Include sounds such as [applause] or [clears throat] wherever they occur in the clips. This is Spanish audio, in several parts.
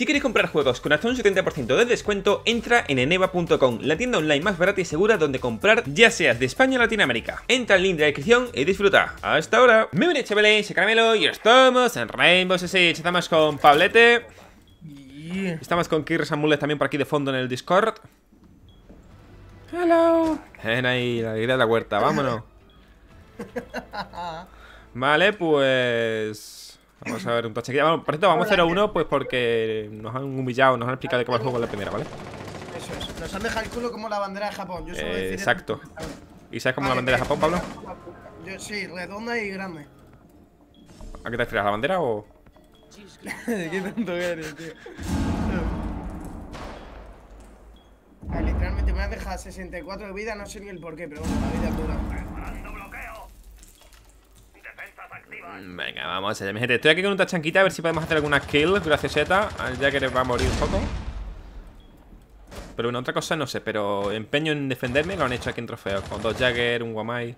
Si quieres comprar juegos con hasta un 70% de descuento, entra en eneva.com, la tienda online más barata y segura donde comprar, ya seas de España o Latinoamérica. Entra al link de la descripción y disfruta. Hasta ahora. Me voy chévere, soy Caramelo y estamos en Rainbow Six. Estamos con Pablete. Estamos con Kirres Amulet también por aquí de fondo en el Discord. Hello. Ven ahí, la alegría de la huerta, vámonos. [laughs] Vale, pues... Vamos a ver un touch aquí. Bueno, por cierto, vamos 0-1 pues porque nos han humillado, nos han explicado de qué va el juego en la primera, ¿vale? Eso es. Nos han dejado el culo como la bandera de Japón. Yo solo Eh, exacto. ¿Y sabes cómo la Vale, bandera de Japón, Pablo? Yo sí, redonda y grande. ¿A qué te refieres? ¿A la bandera o...? [laughs] Qué tonto eres, tío. Ah, literalmente me has dejado 64 de vida, no sé ni el porqué, pero bueno, la vida dura. Venga, vamos allá, mi gente. Estoy aquí con un tachanquita a ver si podemos hacer alguna kill gracioseta. Al Jagger va a morir un poco. Pero bueno, otra cosa no sé, pero empeño en defenderme lo han hecho aquí en trofeos. Con dos Jagger, un Guamai.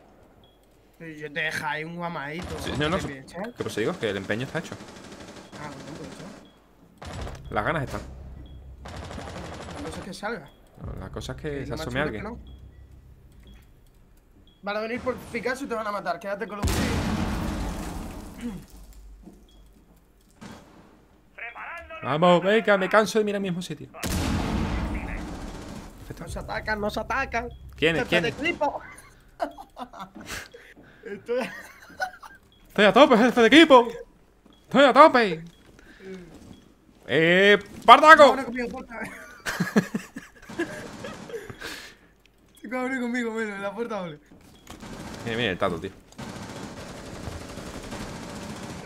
Yo te dejo ahí un guamadito. Sí, no, no, ¿Qué eso digo? Que el empeño está hecho. Ah, pues eso. Las ganas están. La cosa es que salga. La cosa es que se asome que alguien. Van a venir por Picasso y te van a matar. Quédate con lo que [clears throat] Vamos, venga, me canso de mirar el mismo sitio. Nos atacan, nos atacan. ¿Quién es? Jefe ¿Quién de es? equipo. Estoy... Estoy a tope, jefe de equipo. Estoy a tope. Eh, Partaco. Cabrón conmigo, puerta. Estoy cabrón conmigo, mira, en la puerta doble. Mira, mira el tato, tío.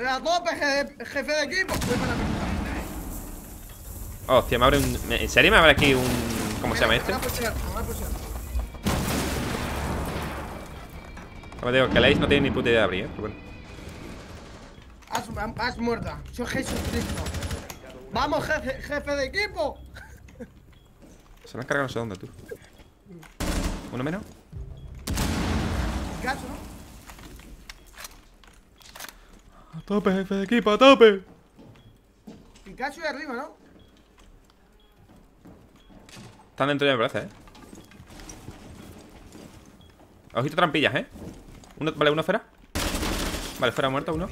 ¡A tope, jefe, de equipo! Voy para la. Hostia, me abre un. ¿En serio me abre aquí un. ¿Cómo se llama este? me van a. Como digo, que Lace no tiene ni puta idea de abrir, ¿eh? Pero bueno. Has, has muerta. Soy Jesucristo. ¡Vamos, jefe, jefe de equipo! Se me han cargado no sé dónde, tú. ¿Uno menos? Picasso, ¿no? A tope, jefe de equipo, a tope. Picasso y arriba, ¿no? Están dentro ya, me parece, ¿eh? Ojito trampillas, ¿eh? Uno, vale, uno fuera. Vale, fuera muerto uno.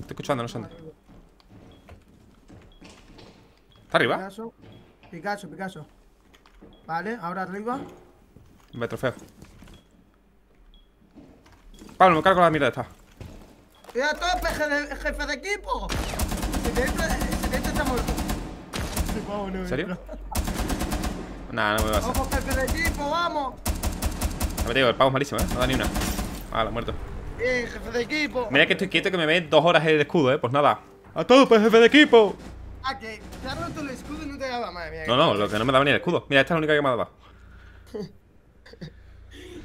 Estoy escuchando, no sé dónde. ¿Está arriba? Picasso. Picasso, Picasso. Vale, ahora arriba. Me trofeo. Pablo, me cargo la mierda esta. ¡Y a tope, jefe, jefe de equipo! Se te entra, se te entra, está muerto. ¿En serio? Nah, no me va a. ¡Vamos, jefe de equipo, vamos! A ver, digo, el pavo es malísimo, ¿eh? No da ni una. Ah, lo muerto. ¡Bien, jefe de equipo! Mira que estoy quieto que me ve dos horas el escudo, ¿eh? Pues nada. A tope, jefe de equipo. Ah, que te ha roto el escudo y no te daba, madre mía. No, no, lo que no me daba ni el escudo. Mira, esta es la única que me ha dado. [laughs]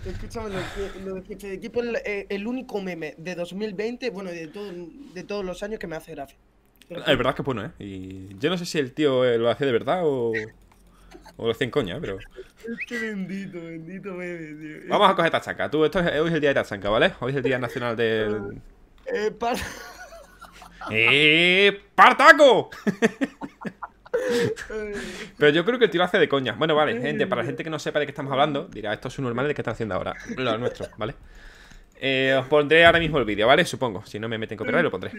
Escúchame, lo, de jefe de equipo es el, eh, el único meme de 2020, bueno, de, todo, de todos los años que me hace gracia. Es verdad que es bueno, ¿eh? Y yo no sé si el tío eh, lo hacía de verdad o. O lo hacía en coña, pero. Es que bendito, bendito meme, tío. Vamos a coger Tachanka. Tú, esto es, hoy es el día de Tachanka, ¿vale? Hoy es el día nacional del. Eh, para... ¡Eh! ¡Partaco! [laughs] Pero yo creo que el tío lo hace de coña. Bueno, vale, gente, para la gente que no sepa de qué estamos hablando, dirá, esto es un normal de qué están haciendo ahora. Lo nuestro, ¿vale? Eh, os pondré ahora mismo el vídeo, ¿vale? Supongo. Si no me meten copyright, lo pondré.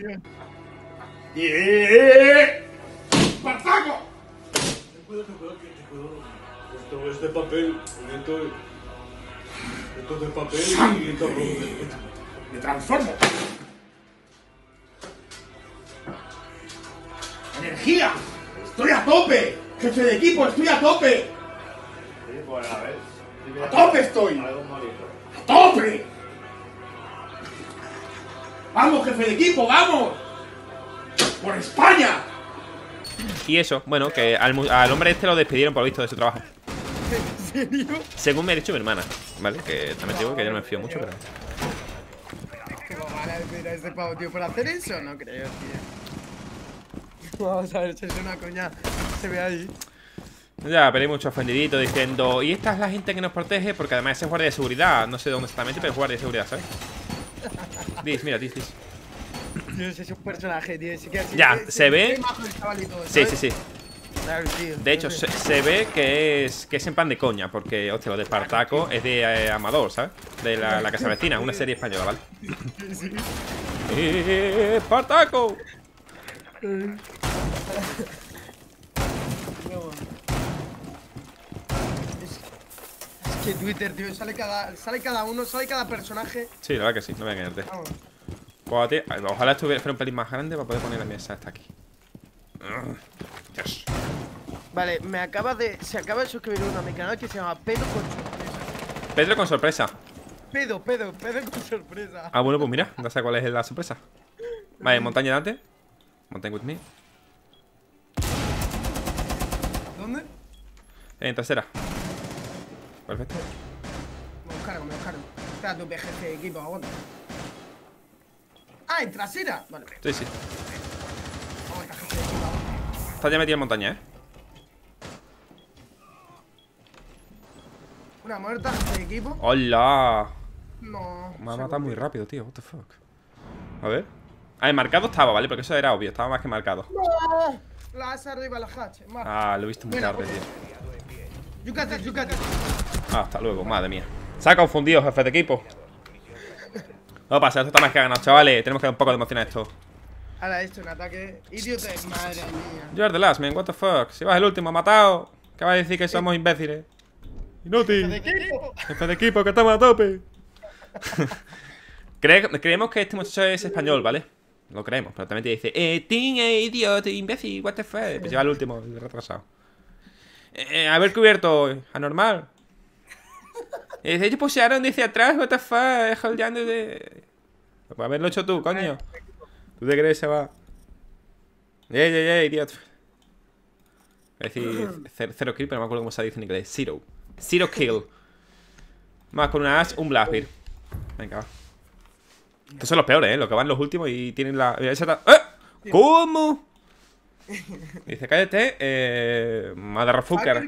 ¡Partaco! Te puedo, te. Esto es de papel. Esto, esto es de papel y esto Me transformo. ¡Energía! ¡Estoy a tope! ¡Jefe de equipo, estoy a tope! ¡A tope estoy! ¡A tope! ¡Vamos, jefe de equipo, vamos! ¡Por España! Y eso, bueno, que al, hombre este lo despidieron por lo visto de su trabajo. ¿En serio? Según me ha dicho mi hermana, ¿vale? Que también digo que yo no me fío mucho, pero. ¿Cómo van a decir a este pavo, tío, por hacer eso? No creo, tío. [laughs] Vamos a ver es una coña. Se ve ahí. Ya, pero hay mucho ofendidito diciendo, y esta es la gente que nos protege, porque además ese es guardia de seguridad, no sé dónde exactamente, pero es guardia de seguridad, ¿sabes? [laughs] Dis, mira, dis, dis. Dios, es un personaje, tío. Sí que así, Ya, se ve- todo, Sí, sí, sí. Claro, tío. De hecho, se, se ve que es que es en plan de coña, porque, hostia, lo de Espartaco es de eh, Amador, ¿sabes? De la, la Casa Vecina, una serie española, ¿vale? [laughs] ¡Eh, ¡Espartaco! Es, que Twitter, tío, sale cada, sale cada uno, sale cada personaje. Sí, la verdad que sí, no voy a engañarte. Vamos. Pues, tío, ojalá estuviera fuera un pelín más grande para poder poner la mesa hasta aquí. Dios. Vale, me acaba de. Se acaba de suscribir uno a mi canal que se llama Pedo con sorpresa. Pedro con sorpresa. Pedo, pedo, pedo con sorpresa. Ah, bueno, pues mira, no sé cuál es la sorpresa. Vale, montaña delante. Mountain with me. ¿Dónde? En trasera. Perfecto. Me los cargo, me los cargo. Espera tu PGC de equipo, aguanta. Ah, en trasera. Vale, Sí, sí. de equipo, aguanta. Está ya metida en montaña, ¿eh? Una muerta, jefe de equipo. ¡Hola! No. Me ha matado muy rápido, tío. What the fuck. A ver. Ah, el marcado estaba, ¿vale? Porque eso era obvio, estaba más que marcado. ¡No! La asa arriba, la hatch. Mar. Ah, lo he visto muy Bueno, tarde, tío. You got it, you got it. Ah, hasta luego, madre mía. Se ha confundido, jefe de equipo. No pasa, esto está más que ganado, chavales. Tenemos que dar un poco de emoción a esto. Ahora esto, un ataque. Idiota, madre mía. You're the last, man. What the fuck. Si vas el último, matado. ¿Qué vas a decir que somos imbéciles? Inútil. ¡De equipo! Jefe de equipo, que estamos a tope. [laughs] Cre- creemos que este muchacho es español, ¿vale? Lo creemos, pero también te dice, eh, teen, eh, idiot, imbécil, what the fuck. Pues lleva el último, el retrasado. Eh, haber cubierto, anormal. [laughs] Ellos pusieron, dice atrás, what the fuck, holdeando de. Pues haberlo hecho tú, coño. ¿Tú te crees se va? ¡Ey, ey, ey, idiot! Es decir, [clears throat] cero, kill, pero no me acuerdo cómo se dice en inglés. Zero. Zero kill. [laughs] Más con una Ash, un Blastbeard. Venga, va. Estos son los peores, ¿eh? Los que van los últimos y tienen la... esa ¡Eh! ¿Cómo? [laughs] Dice, cállate, eh... Que era,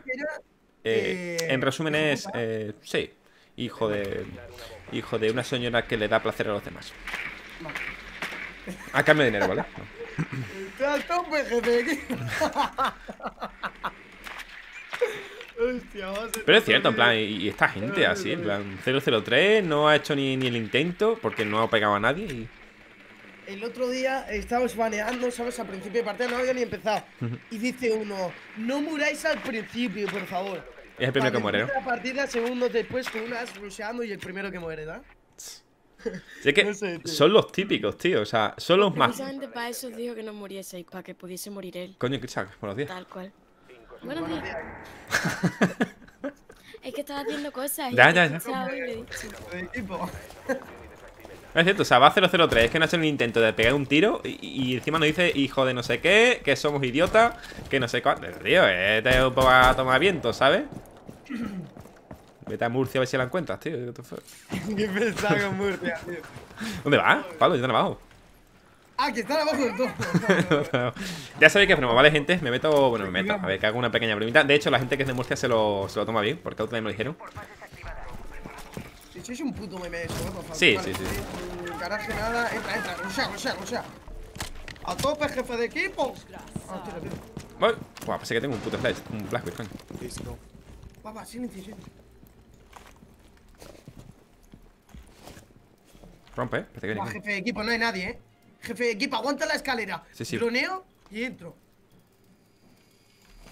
Eh, eh, en resumen es... Eh, sí. Hijo de... Hijo de una señora que le da placer a los demás. A cambio de dinero, ¿vale? [laughs] Estoy [laughs] Pero es cierto, en plan, y, y esta gente así, en plan, 003 no ha hecho ni, ni el intento porque no ha pegado a nadie y... El otro día estábamos baneando, ¿sabes? Al principio de partida no había ni empezado. Y dice uno, no muráis al principio, por favor. Es el primero que muere, ¿no? La partida segundos después con unas rusheando y el primero que muere, ¿verdad? Es que [laughs] No sé, son los típicos, tío, o sea, son los más... Precisamente para eso os dijo que no murieseis, para que pudiese morir él, Coño, Chris, buenos días. tal cual. Buenos días. [laughs] Es que estaba haciendo cosas Ya, ya, ya. Es cierto, o sea, va 003, es que no ha hecho un intento de pegar un tiro y, y encima nos dice hijo de no sé qué, que somos idiotas, que no sé cuánto. Tío, este un poco a tomar viento, ¿sabes? [coughs] Vete a Murcia a ver si la encuentras, tío. [laughs] Qué pesado con Murcia, tío. ¿Dónde vas? Pablo, yo abajo. Ah, que están abajo del todo. [laughs] ya sabéis que broma, ¿vale, gente? Me meto, bueno, me meto. A ver, que hago una pequeña bromita. De hecho, la gente que es de Murcia se lo, se lo toma bien, porque otra vez me lo dijeron. Si sois un puto meme eso, ¿eh? Por favor. Sí, Vale, sí, sí. Garaje nada, entra, entra. Rushea, rushea, rushea. A tope, jefe de equipo. Ah, tira, tira. Voy. Buah, pensé que tengo un puto flash, un Blackbeard, coño. Va, va, silencio, silencio. Rompe, ¿eh? Espérate que jefe de equipo, no hay nadie, ¿eh? Jefe de equipo, aguanta la escalera. Sí, sí. Droneo y entro.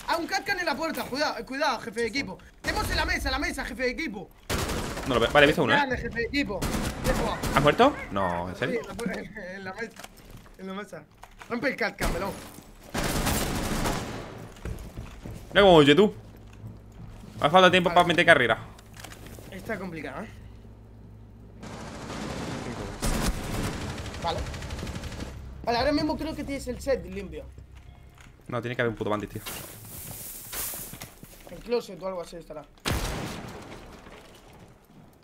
Ah, un Catcan en la puerta. Cuidado, cuidado, jefe de equipo. Tenemos en la mesa, la mesa, jefe de equipo. No lo veo. Vale, he visto uno, ¿eh? Grande, jefe de equipo. ¿Has muerto? No, ¿en serio? en la, pu- en la mesa. En la mesa. Rompe el Catcan, melón. Mira cómo oye tú. Hace falta tiempo Vale. para meter carrera. Está complicado, ¿eh? Vale. Vale, ahora mismo creo que tienes el set limpio. No, tiene que haber un puto bandit, tío. El closet o algo así estará.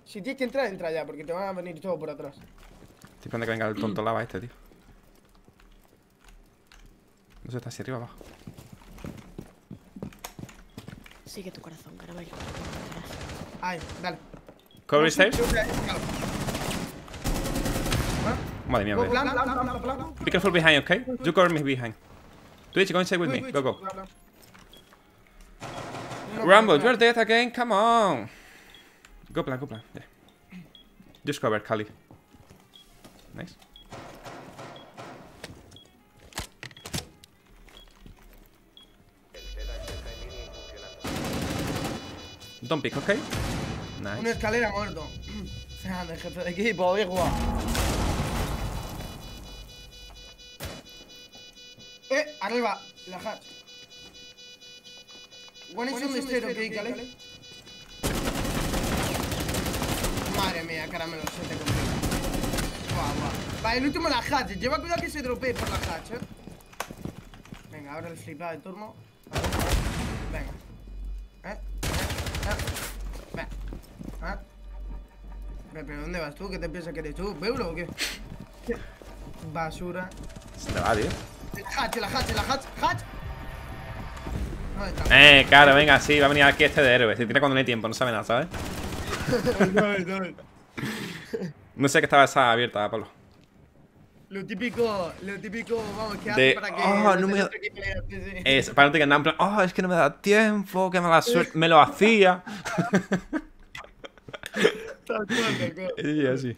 Si tienes que entrar, entra ya, porque te van a venir todo por atrás. Estoy esperando que venga el tonto lava este, tío. No sé, está hacia arriba o abajo. Sigue tu corazón, caramelo. Ahí, dale. Cover No, Madre mía, Go, plan, plan, plan, plan, plan. Be careful behind, okay? You cover me behind. Twitch, go inside with me. Go, go. plan, plan. No, Rambo, you're dead again. Come on. Go plan, go plan. Yeah. Just cover, Kali. Nice. Don't pick, okay? Una Nice. escalera muerto. [clears throat] Grande, jefe de equipo, viejo. Arriba, la hatch. One is on the stairs, okay, Kale. Madre mía, caramelo, se te complica. Guau, guau. Vale, el último la hatch. Lleva cuidado que se dropee por la hatch, eh. Venga, ahora el flipado de turno. Venga. Eh, eh, eh. Venga. ¿Ah? Pero, pero ¿dónde vas tú? ¿Qué te piensas que eres tú? ¿Beulo o qué? ¿Qué? [laughs] Basura. Se te va, tío. La hatch, la hatch, la hatch, hatch. ¿Dónde está? Eh, claro, venga, sí, va a venir aquí este de héroe. Se tira cuando no hay tiempo, no sabe nada, ¿sabes? [laughs] No sé que estaba esa abierta, Pablo. Lo típico, lo típico, vamos, que De, hace para que "Ah, los no me- sí. Es, para que andan en plan, oh, es que no me da tiempo, que mala suerte, [laughs] me lo hacía. Tal cual, tal cual. [laughs] Y así.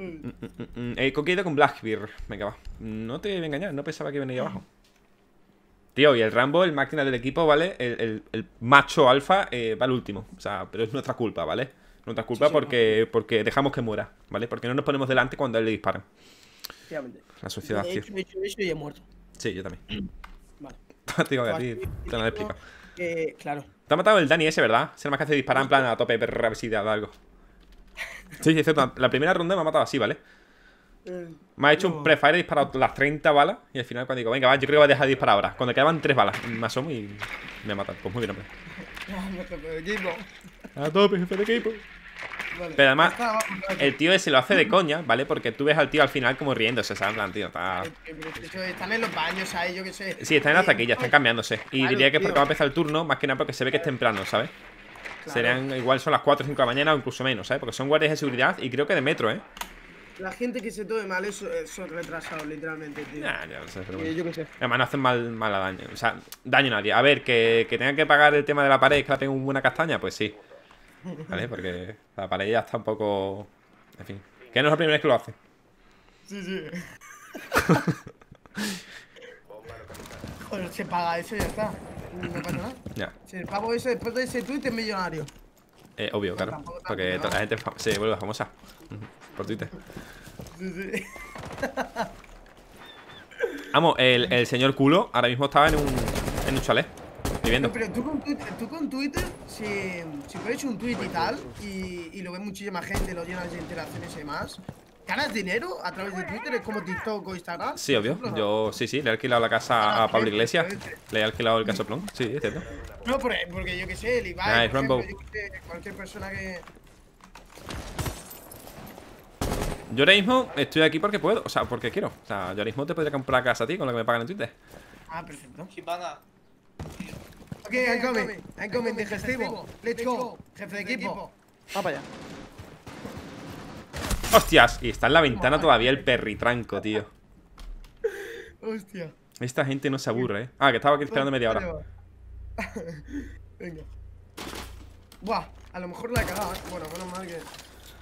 Mm, mm, mm, He con Blackbeard. Venga, va. No te voy a engañar, no pensaba que venía abajo. Tío, y el Rambo, el máquina del equipo, ¿vale? El, el- el macho alfa eh, va al último. O sea, pero es nuestra culpa, ¿vale? Nuestra culpa porque, porque dejamos que muera, ¿vale? Porque no nos ponemos delante cuando a él le disparan. La sociedad, tío. hecho, he hecho eso y he muerto. Sí, yo también. Vale. [laughs] Digo que a ti te lo han explicado. Que, claro. Te ha matado el Dani ese, ¿verdad? Es el más que hace disparar en plan a tope, perra, si te algo. Sí, es cierto. La primera ronda me ha matado así, ¿vale? Me ha hecho un prefire, he disparado las 30 balas y al final cuando digo, venga, va, yo creo que voy a dejar de disparar ahora. Cuando quedaban 3 balas, me asomo y me ha matado. Pues muy bien, hombre. [laughs] Vamos, jefe de equipo. A tope, jefe de equipo. Vale. Pero además, el tío ese lo hace de coña, ¿vale? Porque tú ves al tío al final como riéndose, ¿sabes? En plan, tío, está... Eh, eso, Están en los baños ahí, yo qué sé. Sí, están en la Eh, taquilla, están cambiándose. Y Claro, diría que es porque va a empezar el turno, más que nada porque se ve que es temprano, ¿sabes? Claro. Serían igual son las 4 o 5 de la mañana o incluso menos, ¿sabes? Porque son guardias de seguridad y creo que de metro, ¿eh? La gente que se tome mal eso eh, son retrasados, literalmente, tío. Ya, ya lo sé, pero bueno. yo qué sé. Además no hacen mal, mal a daño. O sea, daño a nadie. A ver, que, que tengan que pagar el tema de la pared y que la tengan una castaña, pues sí. ¿Vale? Porque la pared ya está un poco. En fin. Que no es la primera vez que lo hace. Sí, sí. [laughs] Joder, se paga eso y ya está. No pasa nada. Ya. Si el pavo ese después de ese tweet es millonario. Eh, obvio, claro. Tampoco Porque toda la gente se vuelve famosa. Por Twitter. Sí, sí. [laughs] Vamos, el, el señor culo ahora mismo estaba en un, en un chalet. Viviendo. No, pero tú con Twitter, tú con Twitter si, si pones un tweet y tal, y, y lo ve muchísima gente, lo llenas de interacciones y demás, ¿ganas dinero a través de Twitter? ¿Es como TikTok o Instagram? Sí, obvio. Yo, sí, sí, le he alquilado la casa a Pablo Iglesias. Le he alquilado el casoplón. Sí, es cierto. No, porque, porque yo qué sé, el Ibai, Nice, ejemplo, Rambo. yo qué sé, cualquier persona que... Yo ahora mismo estoy aquí porque puedo. O sea, porque quiero. O sea, yo ahora mismo te podría comprar casa a ti con lo que me pagan en Twitter. Ah, perfecto. Chipana. Ok, I'm coming, I'm coming, digestivo. Let's go, jefe de equipo. Va para allá. ¡Hostias! Y está en la ventana todavía el perritranco, tío. Hostia. Esta gente no se aburre, ¿eh? Ah, que estaba aquí esperando media hora. [laughs] Venga. Buah, a lo mejor la he cagado, ¿eh? Bueno, menos mal que...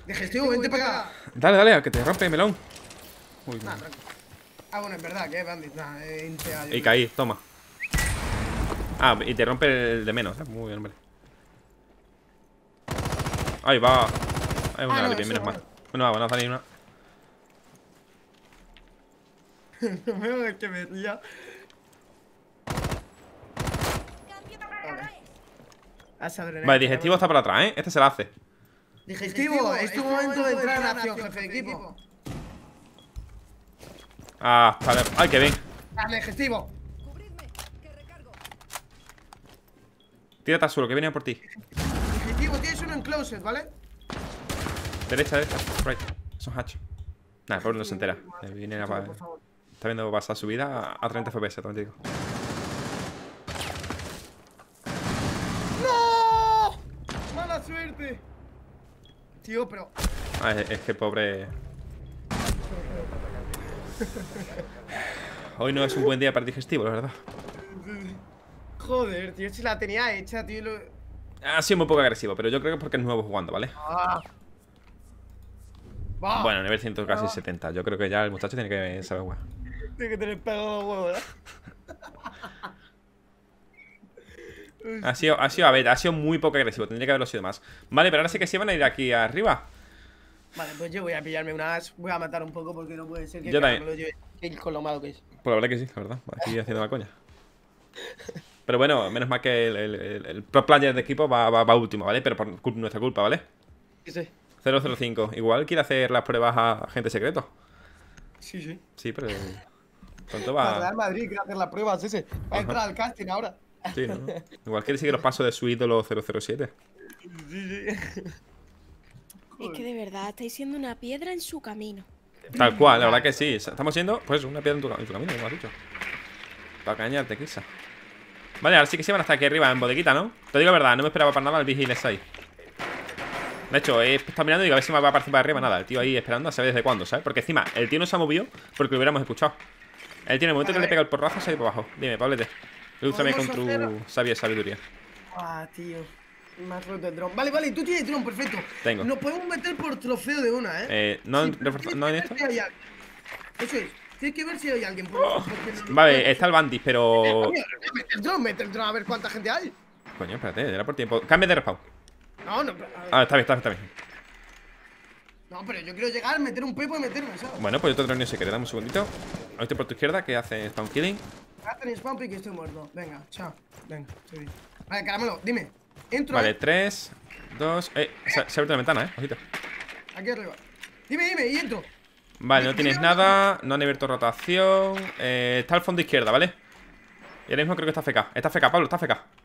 Digestivo, vente para acá. Dale, dale, que te rompe el melón. Uy, Nah. Ah, bueno, es verdad que bandit. Nah, eh, Y caí, toma. Ah, y te rompe el de menos, ¿eh? Muy bien, hombre. Ahí va. Hay una Ah, no, menos no. mal. Bueno, va, van a salir una. No me hagas que me ría. Vale. Vale, digestivo está por atrás, ¿eh? Este se la hace. Digestivo, es tu momento de entrar en acción, jefe de equipo. Ah, vale. Ay, que bien. Dale, digestivo. Tírate al suelo, que viene por ti. Digestivo, tienes uno en closet, ¿vale? Derecha, derecha. Right. Son hatch. Nah, el pobre no se entera. Viene a. Está viendo pasar su vida a 30 FPS, también te digo. ¡No! ¡Mala suerte! Tío, pero. Ah, es, es que pobre. Hoy no es un buen día para el digestivo, la verdad. Joder, tío, si la tenía hecha, tío. Lo... Ha sido muy poco agresivo, pero yo creo que es porque es nuevo jugando, ¿vale? Ah. Va. Bueno, nivel 100 casi 70. Yo creo que ya el muchacho tiene que saber jugar. Tiene que tener pegado los huevos. [laughs] Ha sido, ha sido, a ver, ha sido muy poco agresivo. Tendría que haberlo sido más. Vale, pero ahora sí que se van a ir aquí arriba. Vale, pues yo voy a pillarme unas. Voy a matar un poco porque no puede ser que Yo también. me lo lleve con lo malo que es. Pues la verdad que sí, la verdad. Aquí haciendo la coña. Pero bueno, menos mal que el, el- el- el pro player de equipo va, va- va último, ¿vale? Pero por nuestra culpa, ¿vale? Sí, sí. 005. Igual quiere hacer las pruebas a agente secreto. Sí, sí. Sí, pero. Para Real va. Madrid, quiere hacer las pruebas ese. Va a entrar al casting ahora. Sí, ¿no? [laughs] Igual quiere seguir los pasos de su ídolo 007. Sí, sí. Es que de verdad estáis siendo una piedra en su camino. Tal cual, la verdad que sí. Estamos siendo, pues, una piedra en tu, en tu camino, como has dicho. Para cañarte, quizá. Vale, ahora sí que se van hasta aquí arriba, en bodeguita, ¿no? Te digo la verdad, no me esperaba para nada el Vigil ahí. De hecho, he estado mirando y digo, a ver si me va a aparecer para arriba. Nada, el tío ahí esperando a saber desde cuándo, ¿sabes? Porque encima, el tío no se ha movido porque lo hubiéramos escuchado. El tío en el momento que le pega el porrazo se ha ido para abajo. Dime, Pablete. Ilústrame con tu sabia sabiduría. Ah, tío. Me has roto el dron. Vale, vale, tú tienes dron, perfecto. Tengo. Nos podemos meter por trofeo de una, ¿eh? Eh, ¿no, Sí, ¿no en esto? si. Eso es. Tienes que ver si hay alguien. por- no- Vale, está el bandit, pero. Mete el dron, mete el dron a ver cuánta gente hay. Coño, espérate, era por tiempo. Cambia de respawn. No, no. Ah, está bien, está bien, está bien. no, pero yo quiero llegar, meter un pepo y meterme, ¿sabes? Bueno, pues yo te otro se queda. Dame un segundito. Ahora estoy por tu izquierda, que hace spawn killing. Hacen spam pick y estoy muerto. Venga, chao. Venga, estoy bien. Vale, caramelo, dime. Entro. Vale, ¿eh? 3 3, 2. Eh, se, se ha abierto la ventana, eh. Ojito. Aquí arriba. Dime, dime, y entro. Vale, no tienes nada. No han abierto rotación. Eh, está al fondo izquierda, ¿vale? Y ahora mismo creo que está FK. Está FK, Pablo, está FK.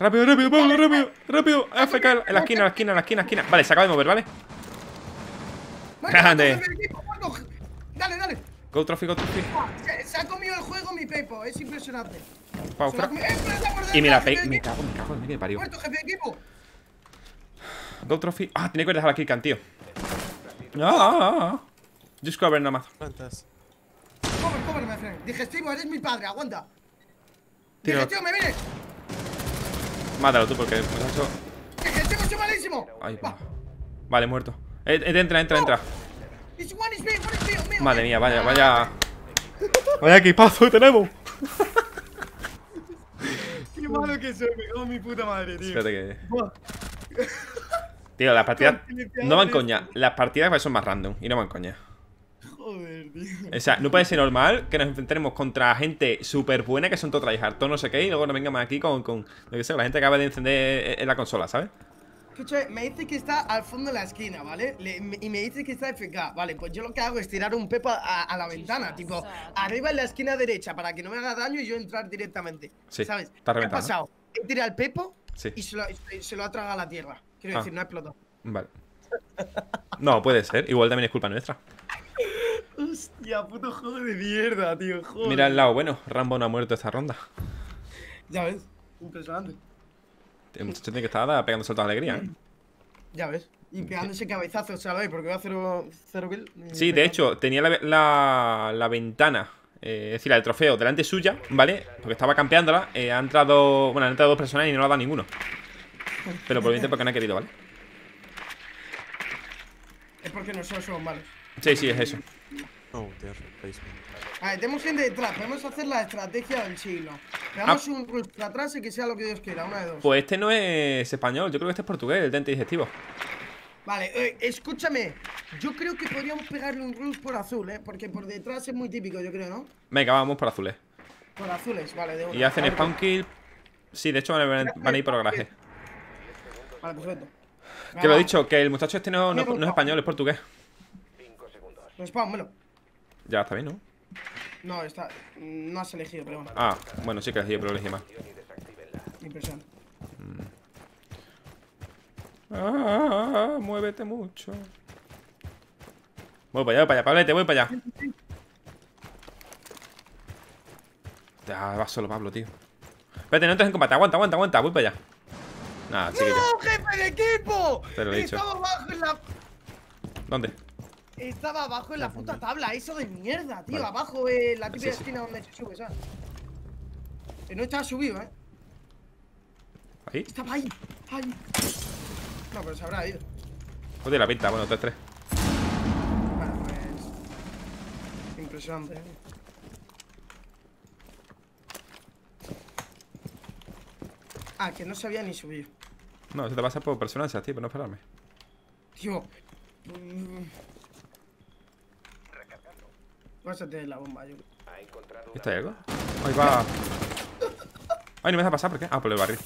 Rápido, rápido, Pablo, rápido, rápido. FK en la esquina, en la esquina, en la esquina, esquina. Vale, se acaba de mover, ¿vale? Grande. muerto, jefe, equipo, muerto. Dale, dale. Go trophy, go trophy. Se, se ha comido el juego mi Pepo, es impresionante. Pau, ¡Eh, Y mira, me equipo! cago, me cago en de parió. Muerto, jefe de equipo. Go trophy. Ah, tenía que haber dejado la killcam, tío. Ah, ah, ah. Just cover nada más. Plantas. Cover, cover, me friend. Digestivo, eres mi padre, aguanta. Digestivo, me vienes. Mátalo tú porque el muchacho. Digestivo, soy malísimo. Va. Vale, muerto. Eh, eh, entra, entra, entra. Madre mía, vaya, vaya. [laughs] Vaya equipazo que tenemos. [laughs] Qué malo que soy, me cago en mi puta madre, tío. Espérate que. Tío, las partidas. [laughs] No van coña. Las partidas pues, son más random y no van coña. Joder, tío. O sea, no puede ser normal que nos enfrentemos contra gente súper buena que son todo tryhard, todo no sé qué, y luego nos vengamos aquí con, con lo que sé, la gente acaba de encender en la consola, ¿sabes? Escucha, me dice que está al fondo de la esquina, ¿vale? Le- me- y me dice que está FK. Vale, pues yo lo que hago es tirar un pepo a, a la ventana, tipo, arriba en la esquina derecha, para que no me haga daño y yo entrar directamente. Sí, ¿Sabes? está ¿Qué ha pasado? He tirado el pepo Sí. y se lo, se lo ha tragado a la tierra. Quiero Ah. decir, no ha explotado. Vale. [laughs] No, puede ser. Igual también es culpa nuestra. Hostia, puto juego de mierda, tío. Joder. Mira el lado bueno. Rambo no ha muerto esta ronda. Ya ves, impresionante. El muchacho tiene que estar pegando saltos de alegría, ¿eh? [clears throat] Ya ves. Y pegándose cabezazos, ¿sabes? Porque va a cero, cero kill. Sí, de hecho, tenía la, la- la ventana, eh, es decir, la del trofeo delante suya, ¿vale? Porque estaba campeándola. eh, ha entrado. Bueno, han entrado dos personas y no lo ha dado ninguno. Pero probablemente porque no ha querido, ¿vale? Es porque nosotros somos malos. Sí, sí, es eso. Oh, they're basement. Vale, tenemos gente detrás. Podemos hacer la estrategia del siglo. Pegamos un rush para atrás y que sea lo que Dios quiera. Una de dos. Ah. Pues este no es español, yo creo que este es portugués, el dente digestivo. Vale, eh, escúchame. Yo creo que podríamos pegarle un rush por azul, ¿eh? Porque por detrás es muy típico, yo creo, ¿no? Venga, vamos por azules. Por azules, vale, de una. Y hacen spawn kill. Sí, de hecho van a, van a ir por garaje. Vale, perfecto. Que lo he dicho, que el muchacho este no, no- no es español, es portugués. Respawn, bueno. Ya está bien, ¿no? No, está. No has elegido, pero bueno. Ah, bueno, sí que elegí, pero elegí mal. Impresionante. Ah, muévete mucho. Voy para allá, voy para allá, Pablete, voy para allá. Ya, vas solo, Pablo, tío. Espérate, no entres en combate, aguanta, aguanta, aguanta, voy para allá. Nada, chiquillo. ¡No, jefe de equipo! Te lo he dicho. Estamos bajo en la. ¿Dónde? Estaba abajo en la puta tabla, eso de mierda, tío. Vale. Abajo en la típica Sí, sí. esquina donde se sube, ¿sabes? No estaba subido, ¿eh? Ahí. Estaba ahí, ahí. No, pero se habrá ido. Joder, la pinta. Bueno, 3-3. Bueno, pues. Impresionante, ¿eh? Ah, que no se había ni subido. No, eso te pasa por personajes, tío, por no esperarme. Tío. mm. Pásate la bomba, yo. ¿Esto hay algo? Ahí va. [laughs] Ay, no me deja pasar, ¿por qué? Ah, por el barril.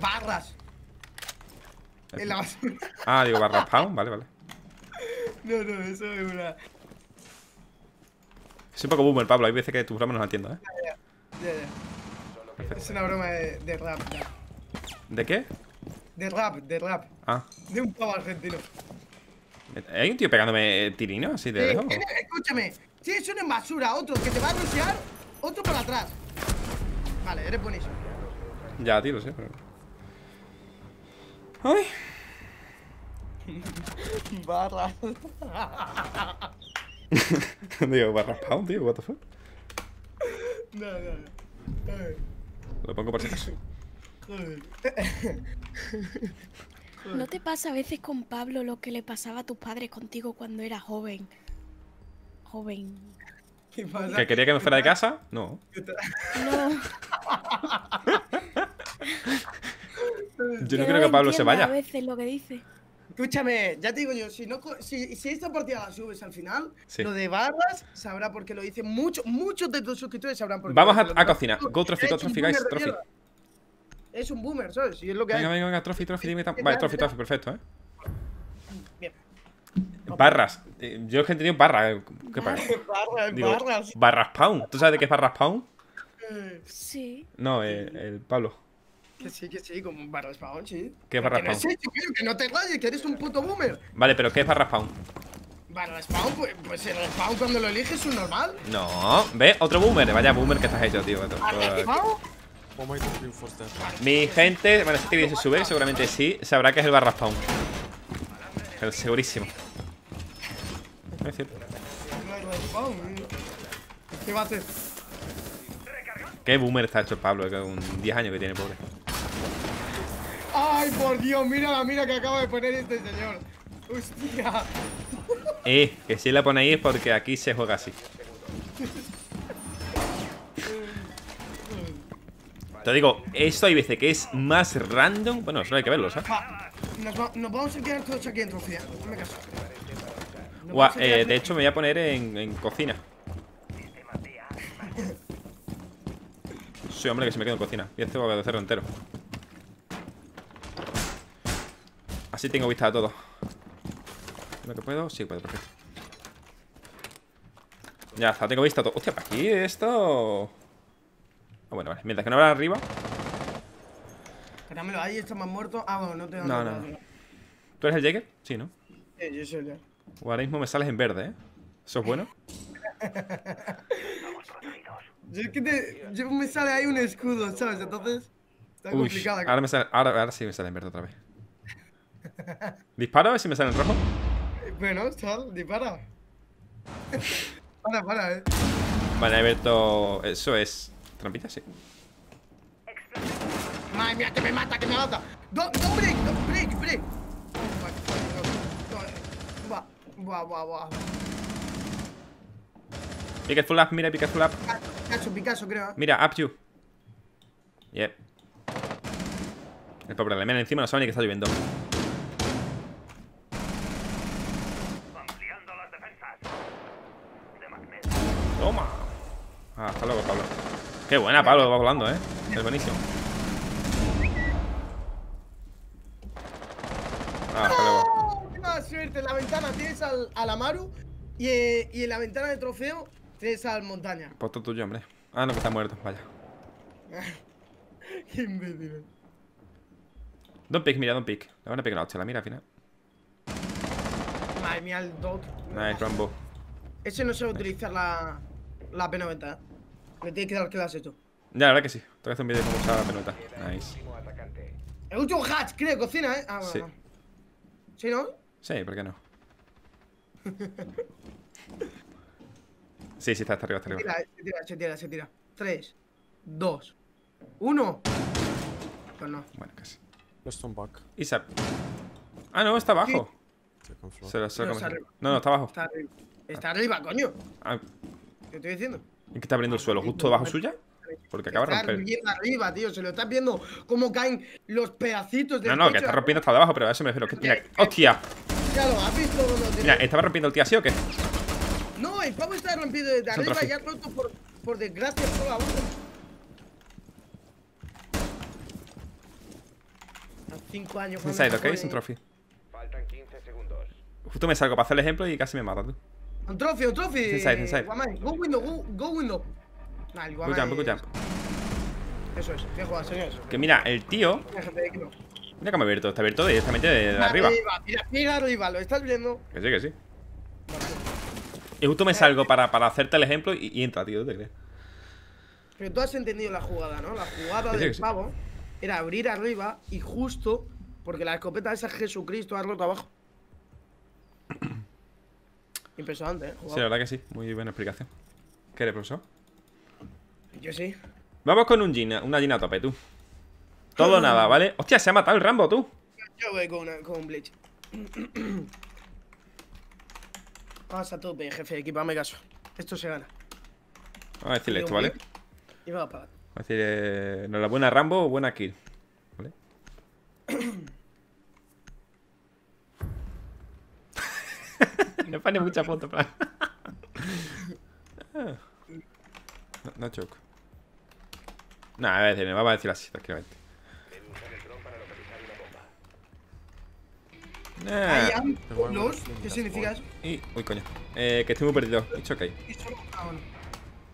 Barras. En la basura. Ah, digo, barra [laughs] spawn. Vale, vale. No, no, eso es una. Soy un poco boomer, Pablo. Hay veces que tus bromas no las entiendo, ¿eh? Ya, ya. Es una broma de, de rap, ya. ¿De qué? De rap, de rap. Ah. De un pavo argentino. ¿Hay un tío pegándome tirino así de Eh, lejos? eh, escúchame, si es una basura, otro que te va a rushear, otro para atrás. Vale, eres buenísimo. Ya, tío, lo sé, pero... Ay. [laughs] Barra. [laughs] digo, barra spawn, tío, what the fuck. No, no, no. Lo pongo por si acaso. [laughs] ¿No te pasa a veces con Pablo lo que le pasaba a tus padres contigo cuando era joven? Joven. ¿Qué pasa? ¿Que quería que me fuera de casa? No. [laughs] No. Yo no quiero que Pablo se vaya. A veces lo que dice. Escúchame, ya te digo yo, si, no, co- si, si esta partida la subes al final, Sí. lo de barras sabrá por qué lo dice. Mucho, muchos de tus suscriptores sabrán por qué. Vamos a- a cocinar. Go trophy, go trophy, guys, trophy. Es un boomer, ¿sabes? Y es lo que Venga, hay. venga, venga, trophy, trophy, dime Vale, trophy, trophy, perfecto, ¿eh? Bien. Barras. Eh, Yo es que he entendido barra. eh, ¿Qué [laughs] pasa? Barras, Digo, barras. barra spawn. ¿Tú sabes de qué es barra spawn? Eh, Sí. No, eh, el Pablo. Que sí, que sí, como un barra spawn, sí. ¿Qué es barra que no spawn? es eso, tío, que no te rayes, que eres un puto boomer. Vale, pero ¿qué es barra spawn? Barra spawn, pues, pues el spawn cuando lo eliges es un normal. No, ¿ves? Otro boomer. Vaya boomer que estás hecho, tío. Barra spawn. Do for that? Mi gente, bueno, si este vídeo se sube, seguramente sí, sabrá que es el barra spawn. Pero segurísimo. No [laughs] es cierto. Barra spawn. ¿Qué va a hacer? Qué boomer está hecho el Pablo, que con 10 años que tiene, pobre. Ay, por Dios, mira la mira que acaba de poner este señor. Hostia. Eh, que si la pone ahí es porque aquí se juega así. Te digo, esto hay veces que es más random. Bueno, solo hay que verlo, ¿sabes? Nos, va- nos vamos a quedar todos aquí en. Hazme caso. Nos Guau, vamos a quedar eh, de hecho, me voy a poner en, en cocina. [laughs] Sí, hombre, que se me quedo en cocina. Y este va a cerro entero. Así tengo vista de todo. ¿Lo que puedo? Sí, puedo, perfecto. Ya está, tengo vista de todo. Hostia, para aquí esto. Ah, bueno, vale. Mientras que no habrá arriba. Dámelo ahí, está más muerto. Ah, bueno, no tengo No, nada. no. ¿Tú eres el Jaeger? Sí, ¿no? Sí, yo soy el O ahora mismo me sales en verde, ¿eh? ¿Eso es bueno? [laughs] Yo es que te, yo me sale ahí un escudo, ¿sabes? Entonces, está Uy, aquí. ahora, me sale, ahora, ahora sí me sale en verde otra vez. Disparo a ver si me sale en rojo. Bueno, sal, dispara. para, para, eh. Vale, Alberto. Eso es. ¿Trampita? Sí. Madre mía, que me mata, que me mata. No, no break, no break, break. Buah, buah, buah. Picket full up, mira, picket full up. Picasso, Picasso, creo. ¿eh? Mira, up you. Yep. El pobre alemán encima no sabe ni que está lloviendo. Toma. Ah, hasta luego, Pablo. Qué buena, Pablo, va volando, eh. Es buenísimo. Ah, hasta luego. ¡Oh! ¡Qué mala suerte! En la ventana tienes al, al Amaru y, eh, y en la ventana de trofeo tienes al Montaña. Pues todo tuyo, hombre. Ah, no, que está muerto, vaya. [laughs] Qué imbécil. Don't pick, mira, don't pick. Le van a pegar una hostia, la mira al final. Madre mía, el dog. Nice, Rambo. Ese no sabe utilizar la, la P90, ¿eh? Me tiene que dar que lo has hecho. Ya, la verdad que sí. Tengo que hacer un vídeo de cómo usar la pelota. Nice. El último hatch, creo, cocina, ¿eh? Ah, bueno. Sí. no. ¿Sí, no? Sí, ¿por qué no? Sí, sí, está hasta arriba, hasta arriba. Se tira, se tira, se tira. 3, 2, 1. Pues no. Bueno, casi. Just on back. Isaac. Ah, no, está abajo. Se lo, se lo No, está arriba. No, no, está abajo. Está arriba. Está arriba, coño. Ah, ¿Qué estoy diciendo? ¿Y qué está abriendo el suelo? ¿Justo debajo suya? Porque acaba de Está romper. bien arriba, tío. Se lo estás viendo cómo caen los pedacitos de No, no, que está rompiendo hasta debajo, pero a eso me refiero. Que, mira, ¡hostia! Ya lo has visto, no Mira, ¿estaba rompiendo el tío así o qué? No, el pavo está rompido desde Es arriba trofeo. y ha roto por, por desgracia todo abajo. A cinco años. Inside, ¿ok? Es un trophy. Faltan 15 segundos. Justo me salgo para hacer el ejemplo y casi me mata tú. Un trophy, un trophy. Inside, inside. Guamai. Go window, go, go window. Nah, el Good Guamai jump, good es- jump. Eso es, que juega, señores. Que mira, el tío. Mira, de. Mira cómo ha abierto. Está abierto directamente de, de arriba. Mira, mira arriba, ¿lo estás viendo? Que sí, que sí. Y justo me salgo para, para hacerte el ejemplo y, y entra, tío. ¿tú ¿Te crees? Pero tú has entendido la jugada, ¿no? La jugada Que del que sí. pavo era abrir arriba y justo porque la escopeta esa Jesucristo ha roto abajo. Impresionante, ¿eh? Sí, la verdad que sí. Muy buena explicación. ¿Qué eres, profesor? Yo sí. Vamos con un Gina, una Gina a tope, tú. Todo o [laughs] nada, ¿vale? Hostia, se ha matado el Rambo, tú. Yo voy con, una- con un Bleach. [clears throat] Vamos a tope, jefe de equipo, hazme caso. Esto se gana. Vamos a decirle esto, ¿vale? Y vamos para adelante. Vamos a decir, eh, enhorabuena Rambo, buena kill. ¿Vale? [clears throat] Me pone mucha foto, plan. [laughs] Ah. no, no choco. Nah, a ver, vamos a decirlo así, tranquilamente. Nah. ¿Qué significa eso? Y, uy, coño. Eh, que estoy muy perdido. Ah.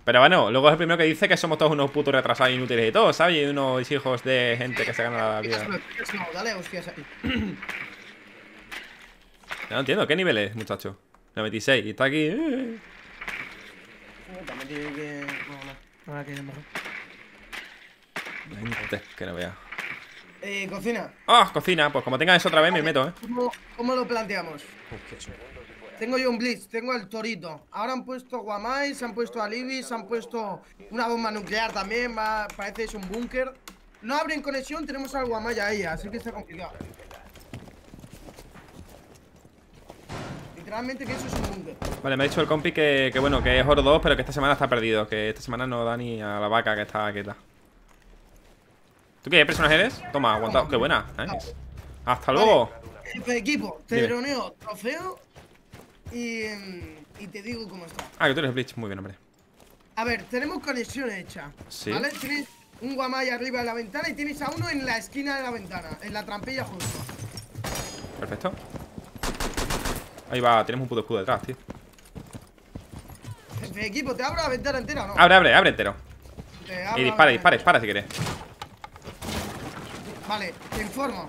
Pero bueno, luego es el primero que dice que somos todos unos putos retrasados inútiles y todo, ¿sabes? Y unos hijos de gente que se gana la vida. Dale, hostias ahí. No entiendo, ¿qué nivel es, muchacho? 96, y está aquí. eh. También tiene que. Ahora que es mejor. Que no vea. Eh, cocina. ¡Ah! cocina, pues como tenga eso otra vez me meto, ¿eh? ¿Cómo, ¿Cómo lo planteamos? Tengo yo un Blitz, tengo al Torito. Ahora han puesto Guamai, se han puesto a Libby, se han puesto una bomba nuclear también. Va, parece es un búnker. No abren conexión, tenemos al Guamai ahí, así que está complicado. Literalmente que eso es un búnker. Vale, me ha dicho el compi que, que bueno, que es oro 2, pero que esta semana está perdido. Que esta semana no da ni a la vaca que está quieta. ¿Tú qué personaje eres? Toma, aguantado. Qué buena. nice. Hasta luego. Jefe de equipo, te Dime. droneo trofeo y, mm, y te digo cómo está. Ah, que tú eres Bleach. Muy bien, hombre. A ver, tenemos conexión hecha. Sí. ¿Vale? Tienes un guamay arriba de la ventana y tienes a uno en la esquina de la ventana, en la trampilla justo. Perfecto. Ahí va, tenemos un puto escudo detrás, tío. Jefe equipo, ¿te abro la ventana entera o no? Abre, abre, abre entero. Y dispara, dispara, dispara si quieres. Vale, te informo.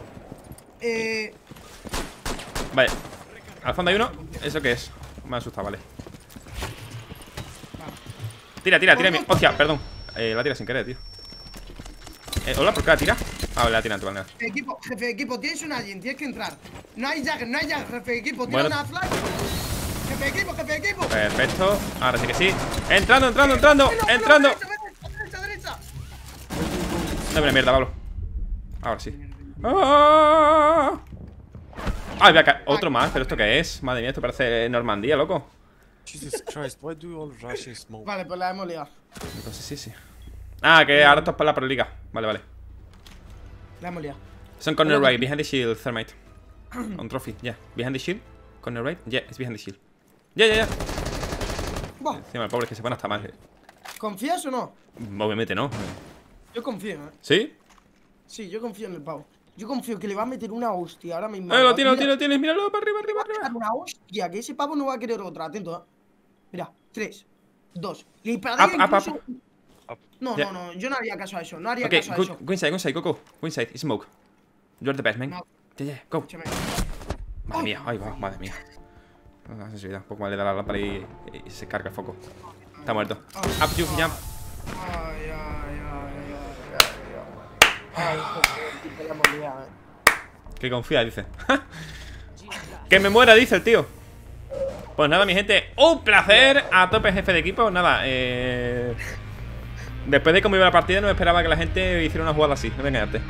Eh, Vale. Al fondo hay uno. ¿Eso qué es? Me ha asustado, vale. Tira, tira, tira. mi- Hostia, perdón. Eh, la tira sin querer, tío. Eh, hola, ¿por qué la tira? Ah, vale, la tira tu manera. jefe de equipo, jefe de equipo, tienes un alien, tienes que entrar. No hay Jagger, no hay Jagger, jefe de equipo, tira Bueno. una flash. Jefe de equipo, jefe de equipo. Perfecto. Ahora sí que sí. Entrando, entrando, entrando. Entrando. Derecha, derecha, derecha, derecha. Dame una mierda, Pablo. Ahora sí. ¡Ah! Ay, voy a caer. Otro más, pero ¿esto qué es? Madre mía, esto parece Normandía, loco. Jesus Christ, why do you all rush in smoke? Vale, pues la hemos liado. Entonces sí, sí. Ah, que ahora esto es para la Proliga. Vale, vale. La hemos liado. Son corner right, behind the shield, Thermite. [clears throat] On trophy, yeah. Behind the shield, corner right, yeah, it's behind the shield. Yeah, yeah, yeah. Buah, Encima, el pobre es que se pone hasta más. eh. ¿confías o no? Obviamente no. Yo confío, eh. ¿Sí? Sí, yo confío en el pavo. Yo confío que le va a meter una hostia ahora mismo. Eh, lo tiene, lo tiene, lo tienes. Míralo, para arriba, arriba, arriba. una hostia, que ese pavo no va a querer otra. Atento, eh. Mira, tres, dos. Up, up, incluso... No, Ya. no, no, yo no haría caso a eso. No haría Ok, caso a go, eso. go inside, go inside, go, go. Go inside, smoke. You're the best, man. No. Yeah, yeah, go. Escúchame. Madre mía, ay, va, madre mía. La sensibilidad, un poco más le da la lámpara y, y se carga el foco. Está muerto. Up, you, jump. Ay, ay, ay, Ay, la hemos liado, eh. Que confía, dice. [laughs] que me muera, dice el tío. Pues nada, mi gente, un placer a tope jefe de equipo. Nada, eh... Después de cómo iba la partida, no esperaba que la gente hiciera una jugada así. No me engañarte.